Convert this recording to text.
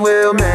will make